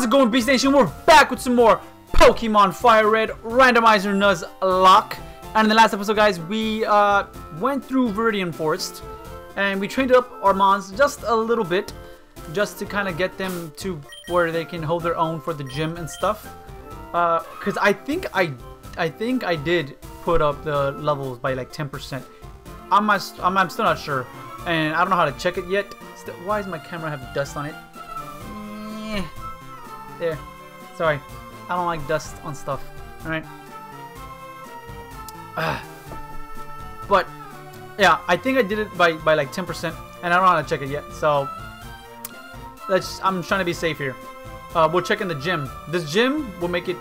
How's it going, Beast Nation? We're back with some more Pokemon Fire Red Randomizer Nuzlocke. And in the last episode, guys, we uh, went through Viridian Forest. And we trained up our Mons just a little bit. Just to kind of get them to where they can hold their own for the gym and stuff. Because uh, I think I, I think I did put up the levels by like 10%. I'm, I'm, I'm still not sure. And I don't know how to check it yet. Why does my camera have dust on it? There. Sorry. I don't like dust on stuff. Alright? Uh, but, yeah, I think I did it by, by like 10%, and I don't know how to check it yet, so let's, I'm trying to be safe here. Uh, we'll check in the gym. This gym will make it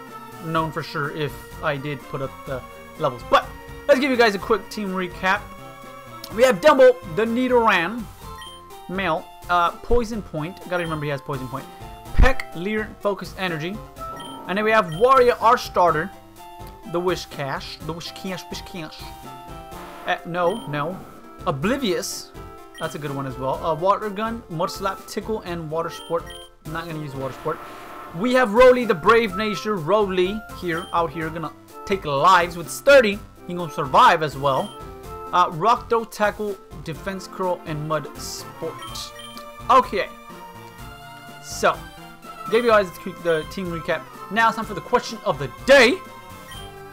known for sure if I did put up the levels. But, let's give you guys a quick team recap. We have Dumbo, the Nidoran, male, uh, Poison Point. Gotta remember he has Poison Point. Peck, Leer, Focus Energy. And then we have Warrior, our starter. The Whiscash. The Whiscash, Whiscash. Uh, no, no. Oblivious. That's a good one as well. Uh, water Gun, Mud Slap, Tickle, and Water Sport. I'm not going to use Water Sport. We have Roly, the Brave Nature. Roly here, out here, going to take lives with Sturdy. He going to survive as well. Uh, Rock Throw, Tackle, Defense Curl, and Mud Sport. Okay. So, gave you guys the team recap. Now it's time for the question of the day.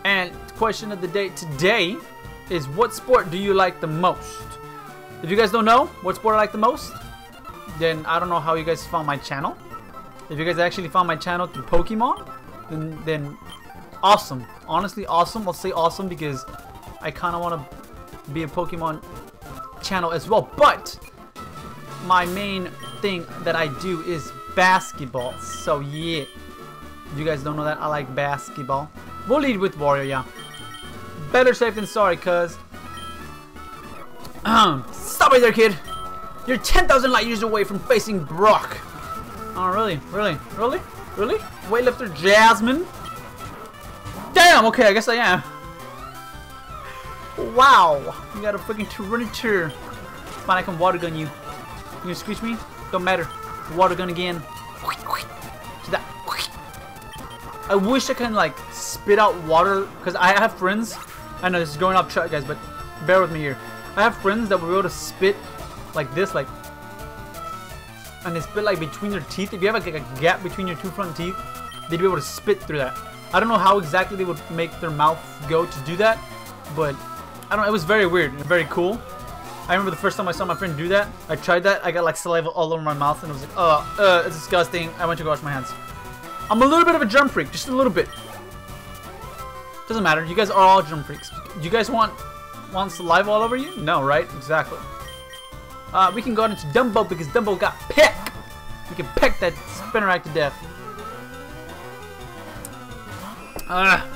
And the question of the day today is what sport do you like the most? If you guys don't know what sport I like the most, then I don't know how you guys found my channel. If you guys actually found my channel through Pokemon, then, then awesome. Honestly, awesome. I'll say awesome because I kind of want to be a Pokemon channel as well. But my main thing that I do is basketball. So yeah. You guys don't know that, I like basketball. We'll lead with Warrior, yeah. Better safe than sorry, cuz. Stop right there, kid. You're 10,000 light years away from facing Brock. Oh, really? Really? Really? Really? Weightlifter Jasmine? Damn, okay, I guess I am. Wow. You got a freaking Tyranitar. Fine, I can water gun you. You gonna squeeze me? Don't matter. Water gun again. I wish I can like spit out water because I have friends. I know this is going off track, guys, but bear with me here. I have friends that be able to spit like this, like, and they spit like between their teeth. If you have like a gap between your two front teeth, they'd be able to spit through that. I don't know how exactly they would make their mouth go to do that, but I don't. It was very weird and very cool. I remember the first time I saw my friend do that. I tried that. I got like saliva all over my mouth, and it was like, oh, uh, it's disgusting. I went to go wash my hands. I'm a little bit of a germ freak, just a little bit. Doesn't matter. You guys are all germ freaks. Do you guys want want saliva all over you? No, right? Exactly. Uh, we can go into Dumbo because Dumbo got peck. We can peck that Spinarak to death. Ah,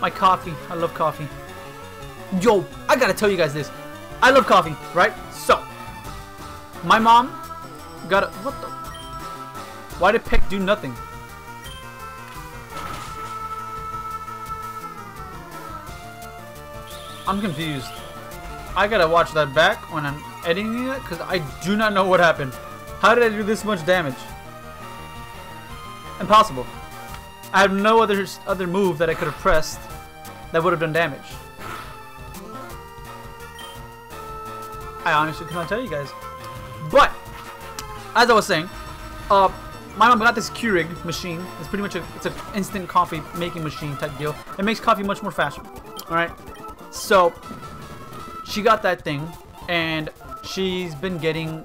my coffee. I love coffee. Yo, I gotta tell you guys this. I love coffee, right? So, my mom got a what the why did Peck do nothing? I'm confused. I gotta watch that back when I'm editing it because I do not know what happened. How did I do this much damage? Impossible. I have no other other move that I could have pressed that would have done damage. I honestly cannot tell you guys. But, as I was saying, uh, my mom got this Keurig machine. It's pretty much a it's an instant coffee making machine type deal. It makes coffee much more faster. All right. So she got that thing, and she's been getting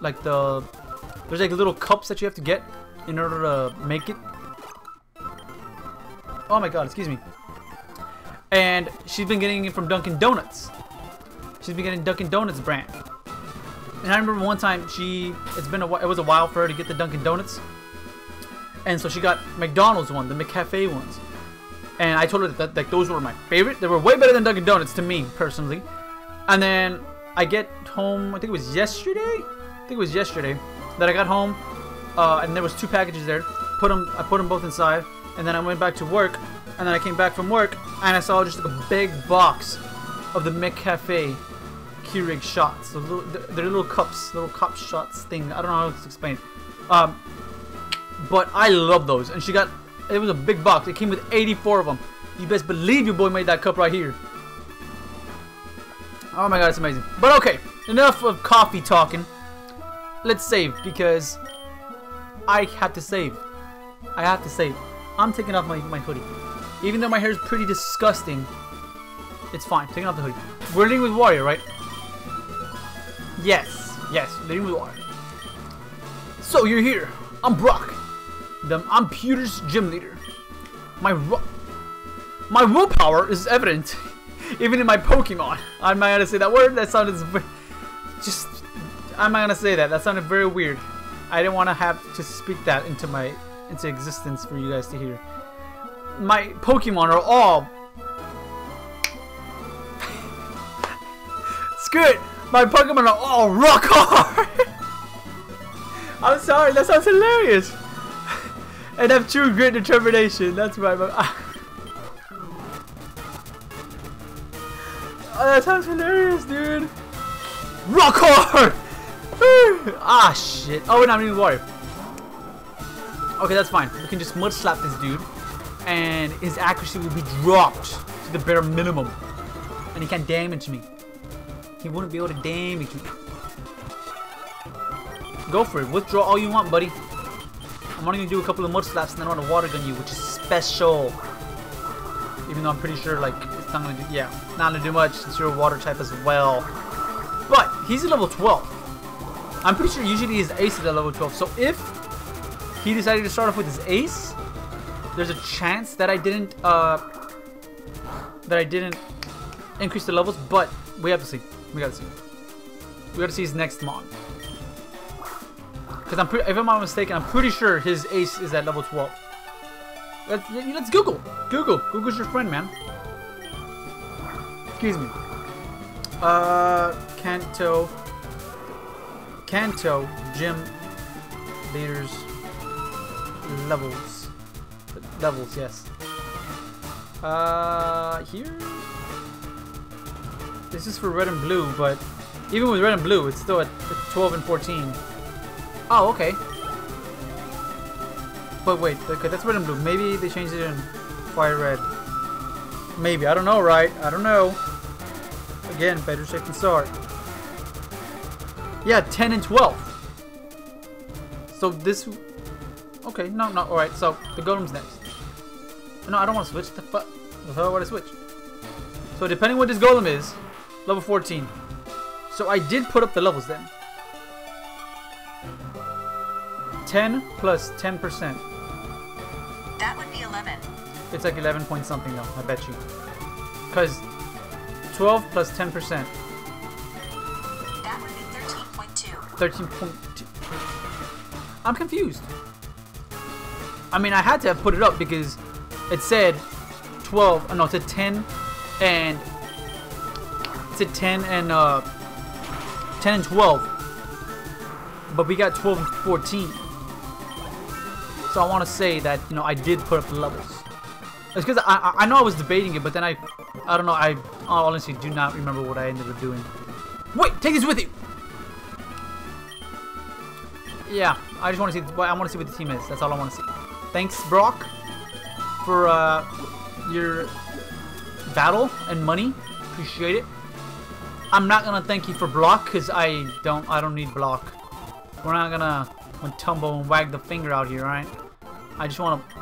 like the there's like little cups that you have to get in order to make it. Oh my god, excuse me. And she's been getting it from Dunkin' Donuts. She's been getting Dunkin' Donuts brand. And I remember one time she, it's been a, it was a while for her to get the Dunkin' Donuts. And so she got McDonald's one, the McCafe ones. And I told her that, that those were my favorite. They were way better than Dunkin' Donuts to me, personally. And then I get home, I think it was yesterday? I think it was yesterday that I got home. Uh, and there was two packages there. Put them, I put them both inside. And then I went back to work. And then I came back from work. And I saw just like a big box of the McCafe Keurig shots. They're little, they're little cups, little cup shots thing. I don't know how to explain. Um, But I love those. And she got, it was a big box. It came with 84 of them. You best believe your boy made that cup right here. Oh my god, it's amazing. But okay, enough of coffee talking. Let's save because I have to save. I have to save. I'm taking off my, my hoodie. Even though my hair is pretty disgusting, it's fine. Taking off the hoodie. We're leading with Warrior, right? Yes. Yes, leading with Warrior. So you're here. I'm Brock. The, I'm Pewter's gym leader. My my willpower is evident, even in my Pokemon. I'm not gonna say that word. That sounded just. I'm not gonna say that. That sounded very weird. I didn't want to have to speak that into my into existence for you guys to hear. My Pokemon are all. Screw it. My Pokemon are all rock hard. I'm sorry. That sounds hilarious. and have true grit determination. That's right. Oh, that sounds hilarious, dude. Rock hard! ah, shit. Oh, we're not even water. Okay, that's fine. We can just mud slap this dude, and his accuracy will be dropped to the bare minimum. And he can't damage me. He wouldn't be able to damage me. Go for it. Withdraw all you want, buddy. I'm only gonna do a couple of mud slaps and then I want to water gun you, which is special. Even though I'm pretty sure, like, it's not gonna do, yeah, not gonna do much since you're a water type as well. But, he's at level 12. I'm pretty sure usually his ace is at level 12. So if he decided to start off with his ace, there's a chance that I didn't, uh, that I didn't increase the levels, but we have to see. We gotta see. We gotta see his next mon. Because I'm pretty, if I'm not mistaken, I'm pretty sure his ace is at level 12. Let's, let's Google. Google. Google's your friend, man. Excuse me. Uh, Kanto. Kanto gym leaders levels. Levels, yes. Uh, here? This is for red and blue, but even with red and blue, it's still at 12 and 14. Oh, okay. But wait, okay, that's red and blue. Maybe they changed it in fire red. Maybe, I don't know, right? I don't know. Again, better safe than sorry. Yeah, 10 and 12. So this... Okay, no, no, alright, so the Golem's next. No, I don't want to switch. The fuck? The hell would I switch? So depending what this Golem is, level 14. So I did put up the levels then. 10 plus 10%. That would be 11. It's like 11 point something though, I bet you. Because 12 plus 10%. That would be 13.2. 13.2. I'm confused. I mean, I had to have put it up because it said 12, oh no, it said 10 and said 10 and uh 10 and 12. But we got 12 and 14. So I want to say that, you know, I did put up the levels. It's because I, I know I was debating it, but then I, I don't know, I honestly do not remember what I ended up doing. Wait, take this with you! Yeah, I just want to see, I want to see what the team is. That's all I want to see. Thanks, Brock, for uh, your battle and money. Appreciate it. I'm not gonna thank you for block because I don't I don't need block. We're not gonna tumble and wag the finger out here, alright? I just want to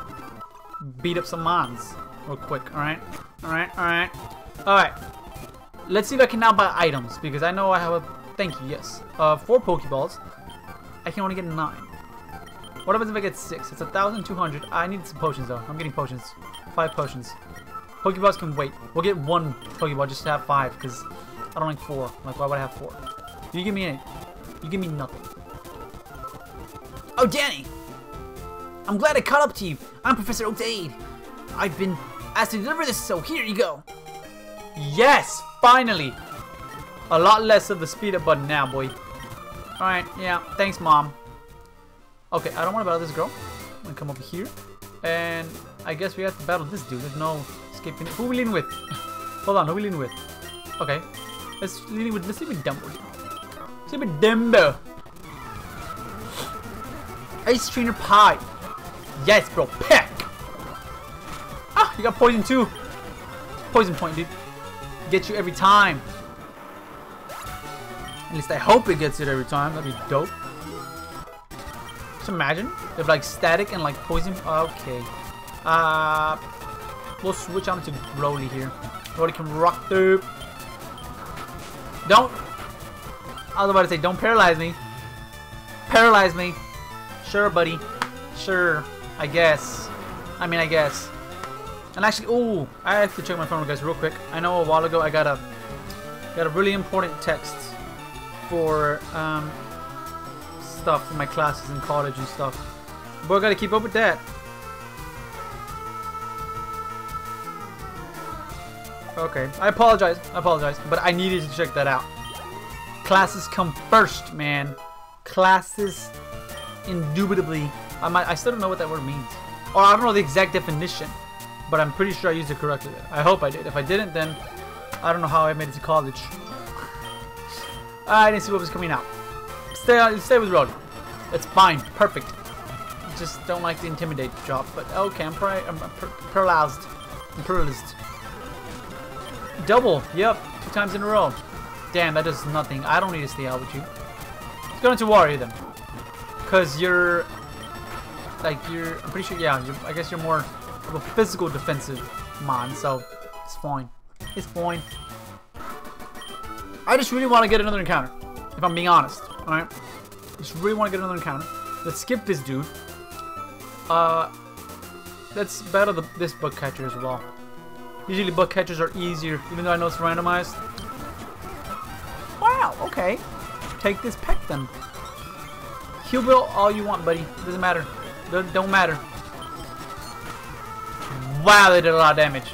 beat up some mons real quick, alright? Alright, alright. Alright. Let's see if I can now buy items, because I know I have a... Thank you, yes. Uh, four Pokeballs. I can only get nine. What happens if I get six? It's a 1,200. I need some potions, though. I'm getting potions. Five potions. Pokeballs can wait. We'll get one Pokeball just to have five, because I don't like four. Like, why would I have four? You give me any. You give me nothing. Oh, Danny! I'm glad I caught up to you. I'm Professor Oak's aide. I've been asked to deliver this, so here you go. Yes, finally. A lot less of the speed up button now, boy. Alright, yeah, thanks, Mom. Okay, I don't want to battle this girl. I'm gonna come over here. And I guess we have to battle this dude. There's no escaping. Who we leading with? Hold on, who we leading with? Okay. Let's lead with let's see with Dumbo. See with Dumbo. Ace Trainer Pie. Yes, bro. Peck. Ah, you got poison too. Poison point, dude. Gets you every time. At least I hope it gets it every time. That'd be dope. Just imagine if like static and like poison. Okay. Uh, we'll switch on to Broly here. Broly can rock through. Don't. I was about to say, don't paralyze me. Paralyze me. Sure, buddy. Sure. I guess. I mean, I guess. And actually, oh, I have to check my phone, guys, real quick. I know a while ago I got a got a really important text for um, stuff for my classes in college and stuff. But I gotta keep up with that. Okay, I apologize. I apologize, but I needed to check that out. Classes come first, man. Classes, indubitably. I might. I still don't know what that word means, or I don't know the exact definition, but I'm pretty sure I used it correctly. I hope I did. If I didn't, then I don't know how I made it to college. I didn't see what was coming out. Stay, on, stay with Road. It's fine, perfect. Just don't like the intimidate job, but okay. I'm, pri I'm per paralyzed. I'm paralyzed. Double. Yep. Two times in a row. Damn, that does nothing. I don't need to stay out with you. Let's go into Warrior then. Because you're... Like, you're... I'm pretty sure, yeah. I guess you're more of a physical defensive mon, so it's fine. It's fine. I just really want to get another encounter. If I'm being honest. Alright? Just really want to get another encounter. Let's skip this dude. Uh... Let's battle the, this bug catcher as well. Usually bug catchers are easier, even though I know it's randomized. Wow, okay. Take this peck then. Heal Bell all you want, buddy. Doesn't matter. Don't, don't matter. Wow, they did a lot of damage.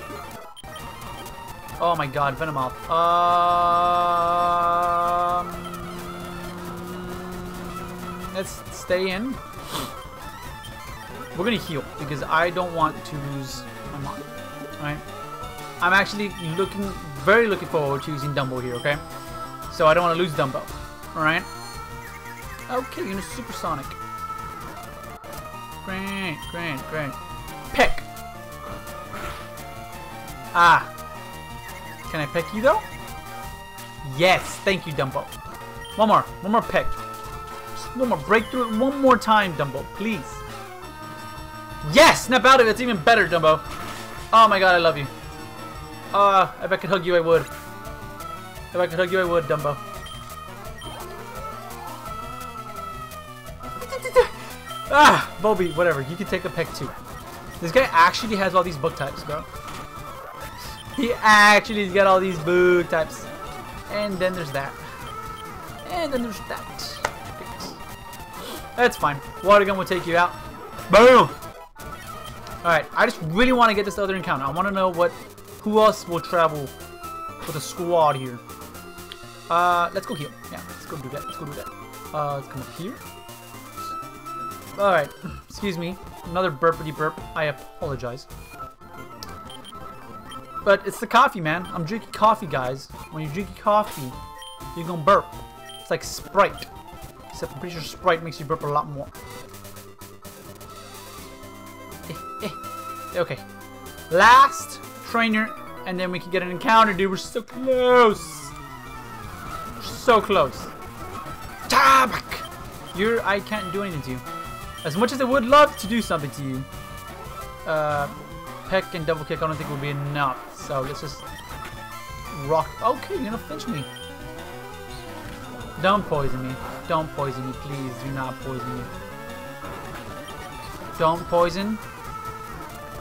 Oh my god, Venomoth. Um, let's stay in. We're gonna heal because I don't want to lose my mom. Alright? I'm actually looking, very looking forward to using Dumbo here, okay? So I don't want to lose Dumbo. Alright? Okay, you're supersonic. Great, great, great. Peck! Ah. Can I peck you though? Yes, thank you, Dumbo. One more, one more peck. Just one more, break through it one more time, Dumbo, please. Yes, snap out of it, it's even better, Dumbo. Oh my god, I love you. Ah, uh, if I could hug you, I would. If I could hug you, I would, Dumbo. ah, Bobby, whatever. You can take a peck too. This guy actually has all these bug types, bro. He actually's got all these bug types. And then there's that. And then there's that. That's fine. Water gun will take you out. Boom! Alright, I just really want to get this other encounter. I want to know what who else will travel with a squad here? Uh, let's go here. Yeah, let's go do that. Let's go do that. Uh, let's come up here. Alright, excuse me. Another burpity burp. I apologize. But it's the coffee, man. I'm drinking coffee, guys. When you're drinking coffee, you're gonna burp. It's like Sprite. Except I'm pretty sure Sprite makes you burp a lot more. Eh, eh. Okay. Last trainer, and then we can get an encounter, dude. We're so close. We're so close. Tabak! You're, I can't do anything to you. As much as I would love to do something to you, uh, peck and double kick I don't think would be enough. So let's just rock. Okay, you're gonna flinch me. Don't poison me. Don't poison me, please. Do not poison me. Don't poison.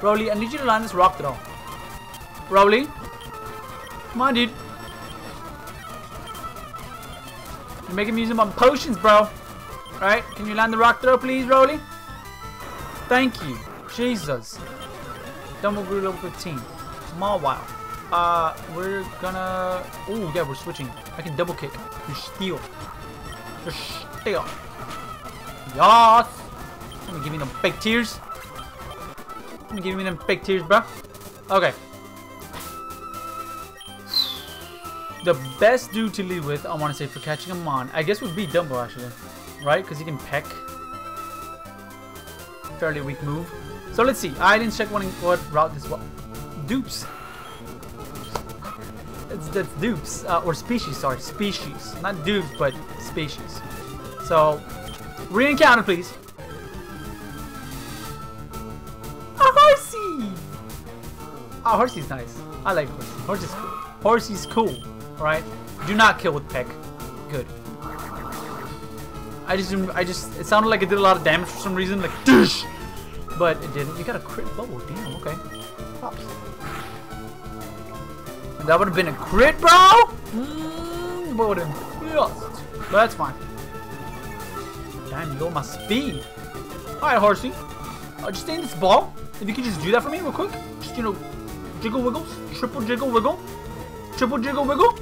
Broly, I need you to land this rock throw. Broly. Come on, dude. You're making me use my potions, bro. Right? can you land the rock throw, please, Broly? Thank you. Jesus. Double grew level 15. Mawile. Uh, we're gonna... Oh, yeah, we're switching. I can double kick. You steal. You steal. Yas. Let me give me them fake tears. Let me give me them fake tears, bro. Okay. The best dude to lead with, I want to say, for catching him on, I guess would be Dumbo, actually. Right? Because he can peck. fairly weak move. So let's see. I didn't check what, what route this was. Dupes. It's, that's dupes. Uh, or species, sorry. Species. Not dupes, but species. So, re-encounter, please. A horsey! Oh, horsey's nice. I like horsey. Horsey's cool. Horsey's cool. Alright? Do not kill with peck. Good. I just, I just, it sounded like it did a lot of damage for some reason, like, Dish! but it didn't. You got a crit bubble, damn, okay. Pops. That would have been a crit, bro! Mmm, would have lost. But that's fine. Damn, you go my speed. Alright, horsey. Uh, just stay in this ball. If you could just do that for me real quick. Just, you know, jiggle wiggles, triple jiggle wiggle, triple jiggle wiggle,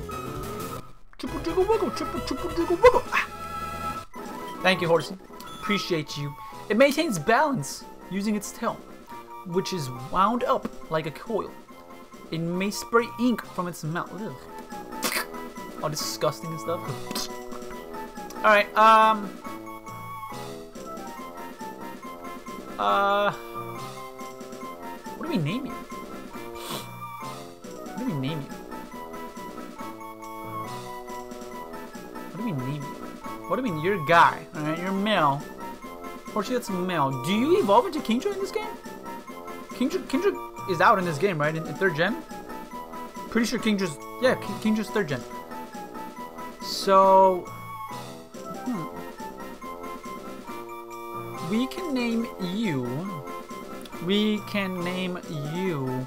triple jiggle wiggle, triple, triple jiggle wiggle. Ah. Thank you, horsey. Appreciate you. It maintains balance using its tail, which is wound up like a coil. It may spray ink from its mouth. Ugh. All disgusting and stuff. Alright, um... Uh... What do we name you? What do we name you? You? What do we mean? You're a guy, alright? You're male. Fortunately, that's male. Do you evolve into Kingdra in this game? Kingdra, Kingdra is out in this game, right? In, in third gen? Pretty sure Kingdra's... Yeah, King, Kingdra's third gen. So... Hmm. We can name you... We can name you...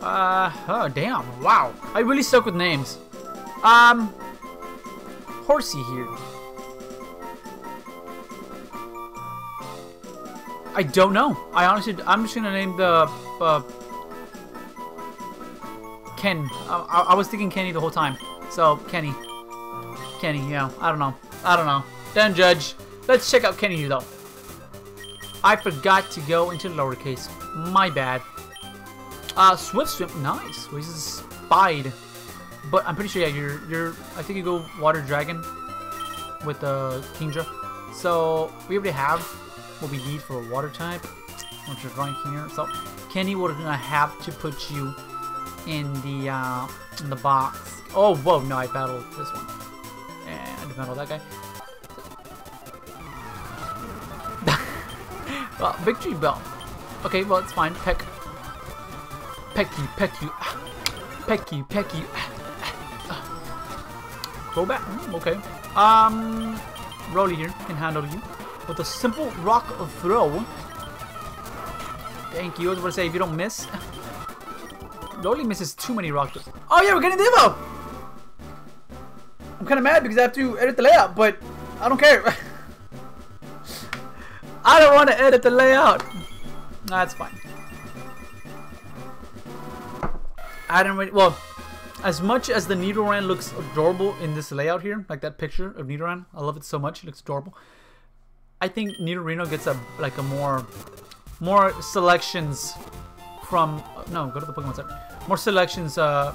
Uh, oh, damn. Wow. I really suck with names. Um... Horsey here. I don't know. I honestly, I'm just gonna name the uh, Ken. I, I, was thinking Kenny the whole time. So Kenny, Kenny. Yeah, I don't know. I don't know. Don't judge. Let's check out Kenny though. I forgot to go into lowercase. My bad. Uh, Swift Swim. Nice. He's spied. But I'm pretty sure, yeah, you're, you're, I think you go Water Dragon with the uh, Kingdra. So, we already have what we need for a water type, which is right here. So Kenny, we're gonna have to put you in the uh, in the box. Oh, whoa! No, I battled this one, and I battled that guy. well, victory bell. Okay, well it's fine. Peck, peck you, peck you, Go back. Mm, okay. Um, Rolly here can handle you with a simple rock throw. Thank you. I was going to say, if you don't miss. Loli misses too many rock throws. Oh yeah, we're getting Devo! I'm kind of mad because I have to edit the layout, but I don't care. I don't want to edit the layout. That's fine. I don't really, well, as much as the Nidoran looks adorable in this layout here, like that picture of Nidoran, I love it so much, it looks adorable. I think Nidorino gets a like a more more selections from no go to the Pokemon Center more selections uh,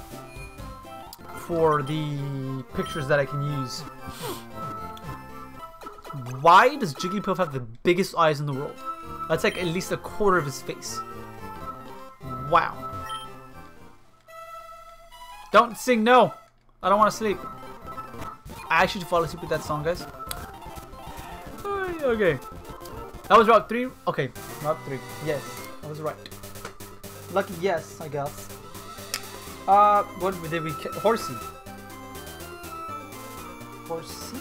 for the pictures that I can use. Why does Jigglypuff have the biggest eyes in the world? That's like at least a quarter of his face. Wow. Don't sing no. I don't want to sleep. I actually fall asleep with that song, guys okay. That was route 3? Okay, route 3. Yes, I was right. Lucky yes, I guess. Uh, what did we Horsey. Horsey.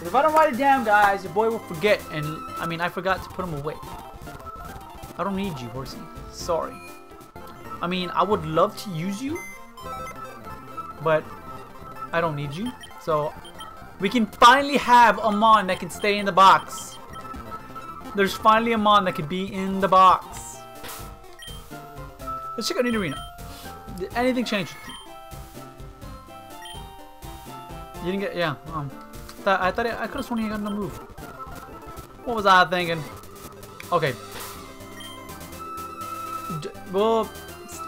if I don't write it down, guys, your boy will forget. And, I mean, I forgot to put him away. I don't need you, Horsey. Sorry. I mean, I would love to use you. But, I don't need you. So, we can finally have a Mon that can stay in the box. There's finally a Mon that can be in the box. Let's check out Nidorino. Did anything change? You didn't get, yeah. Um, th I thought I, I could have sworn he got no move. What was I thinking? Okay. D well,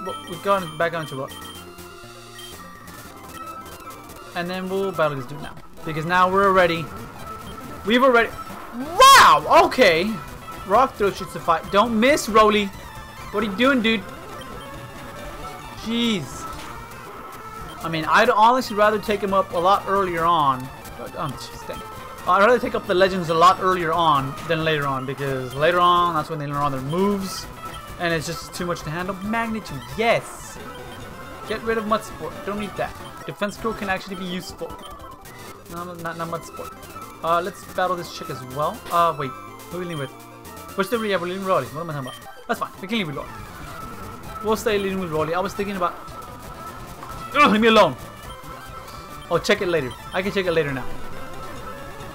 we're going back onto it. And then we'll battle this dude now. Because now we're ready We've already... Wow! Okay. Rock throw should suffice. Don't miss, Roly. What are you doing, dude? Jeez. I mean, I'd honestly rather take him up a lot earlier on. Oh, oh, jeez, dang. I'd rather take up the legends a lot earlier on than later on because later on, that's when they learn all their moves and it's just too much to handle. Magnitude, yes! Get rid of Mud Sport. Don't need that. Defense Curl can actually be useful. No, no, not, not Mud Sport. Uh, let's battle this chick as well. Uh, wait. Who are we leading with? What's the yeah, we're leading with Rolly. What am I talking about? That's fine. We can leave with Rolly. We'll stay leading with Rolly. I was thinking about... Ugh, leave me alone. I'll check it later. I can check it later now.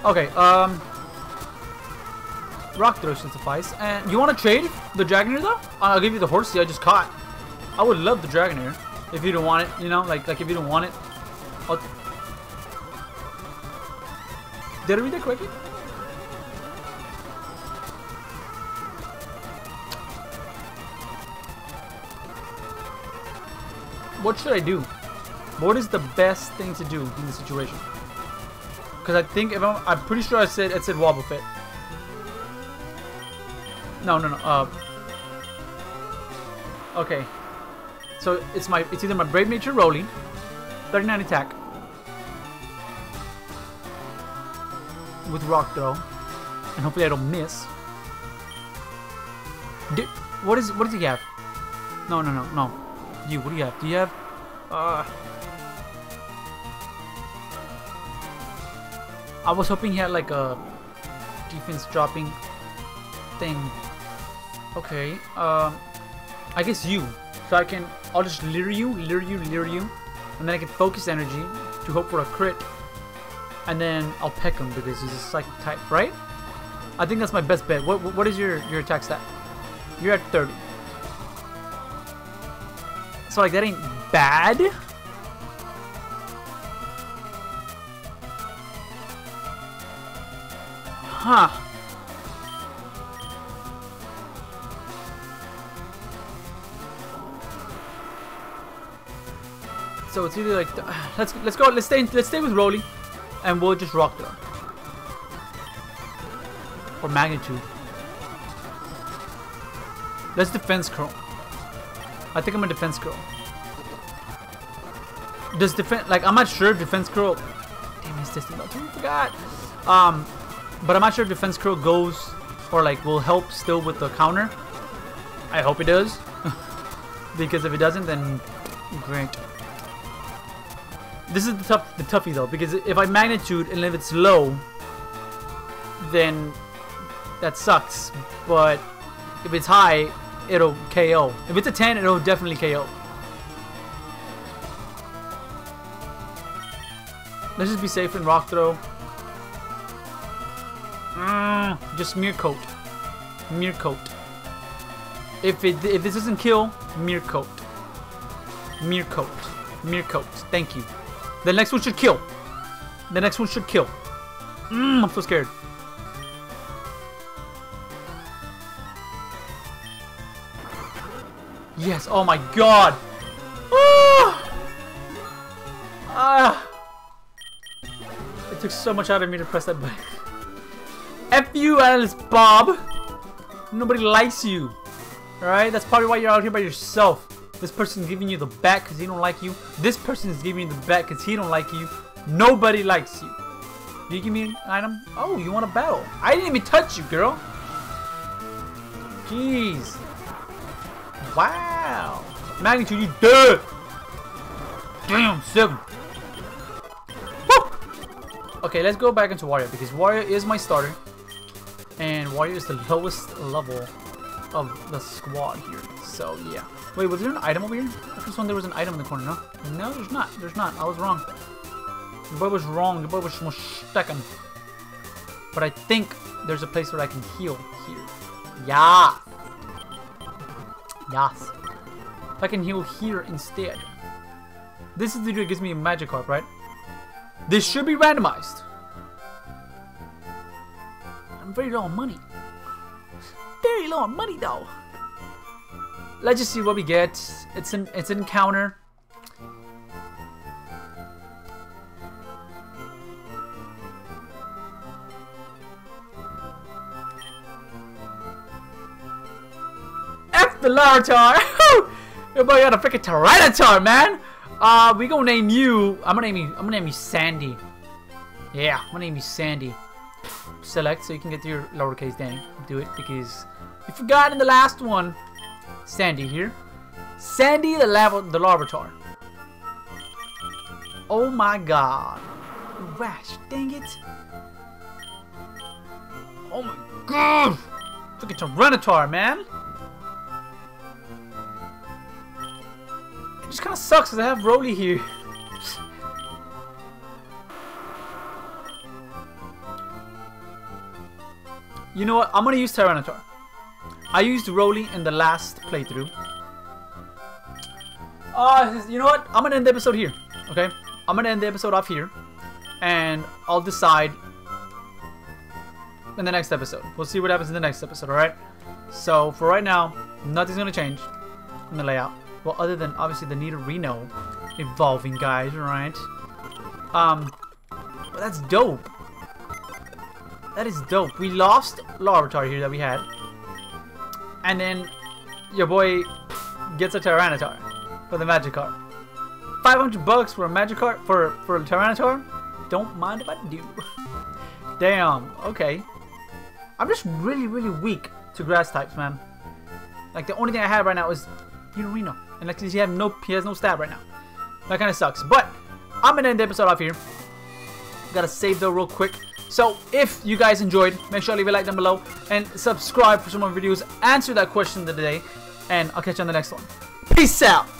Okay, um... Rock throw should suffice. And you want to trade the Dragonair though? Uh, I'll give you the Horsey I just caught. I would love the Dragonair. If you don't want it, you know, like like if you don't want it. I'll... Did I read that correctly? What should I do? What is the best thing to do in this situation? Because I think if I'm, I'm pretty sure I said it said Wobbuffet. No, no, no. Uh. Okay. So it's my it's either my Brave Nature Rolling, 39 attack with Rock Throw, and hopefully I don't miss. Di what is what does he have? No, no, no, no. You, what do you have? Do you have? Uh. I was hoping he had like a defense dropping thing. Okay. Um. I guess you. So I can, I'll just lure you, lure you, lure you, and then I can focus energy to hope for a crit, and then I'll peck him because he's a psychic type, right? I think that's my best bet. What what is your your attack stat? You're at 30. So like that ain't bad. Huh. So it's either like let's let's go let's stay let's stay with Rolly, and we'll just rock them. Or magnitude. Let's defense curl. I think I'm a defense curl. Does defense like I'm not sure if defense curl. Damn, he's distant. I forgot. Um, but I'm not sure if defense curl goes or like will help still with the counter. I hope it does, because if it doesn't, then great. This is the tough, the toughie though, because if I magnitude and if it's low, then that sucks. But if it's high, it'll KO. If it's a 10, it'll definitely KO. Let's just be safe and rock throw. Mm, just mirror coat. Mirror coat. If it if this doesn't kill, mirror coat. Mirror coat. Mirror coat. Thank you. The next one should kill. The next one should kill. Mm, I'm so scared. Yes, oh my god! Ah! ah! It took so much out of me to press that button. F you, Alice Bob! Nobody likes you. Alright? That's probably why you're out here by yourself. This person's giving you the back because he don't like you. This person is giving you the back because he don't like you. Nobody likes you. You give me an item? Oh, you want a battle. I didn't even touch you, girl. Jeez. Wow. Magnitude, you dead. Damn, seven. Woo! Okay, let's go back into Warrior because Warrior is my starter. And Warrior is the lowest level of the squad here. So, yeah. Wait, was there an item over here? I could there was an item in the corner, no? No, there's not. There's not. I was wrong. The boy was wrong. The boy was mistaken. But I think there's a place where I can heal here. Yeah. Yes. I can heal here instead. This is the dude that gives me a Magikarp, right? This should be randomized. I'm very low on money very low on money though. Let's just see what we get. It's an it's an encounter. F the Larvitar! Everybody got a freaking Tyranitar, man! Uh, we gonna name you. I'm gonna name you. I'm gonna name you Sandy. Yeah, I'm gonna name you Sandy. Select so you can get to your lowercase name. Do it because you forgot in the last one. Sandy here. Sandy the lava the Larvitar. Oh my god. Rash, dang it. Oh my god. Look at Tyranitar, man. It just kind of sucks because I have Broly here. you know what? I'm going to use Tyranitar. I used Broly in the last playthrough. Uh, you know what? I'm to end the episode here. Okay? I'm to end the episode off here. And I'll decide in the next episode. We'll see what happens in the next episode, alright? So, for right now, nothing's to change in the layout. Well, other than, obviously, the Nidorino evolving, guys, right? Um, that's dope. That is dope. We lost Larvitar here that we had. And then your boy gets a Tyranitar for the Magikarp. 500 bucks for a Magikarp for for a Tyranitar? Don't mind if I do. Damn. Okay. I'm just really really weak to grass types, man. Like the only thing I have right now is Nidorino, and like he have no he has no stab right now. That kind of sucks. But I'm gonna end the episode off here. Gotta save though real quick. So if you guys enjoyed, make sure to leave a like down below and subscribe for some more videos. Answer that question of the day, and I'll catch you on the next one. Peace out.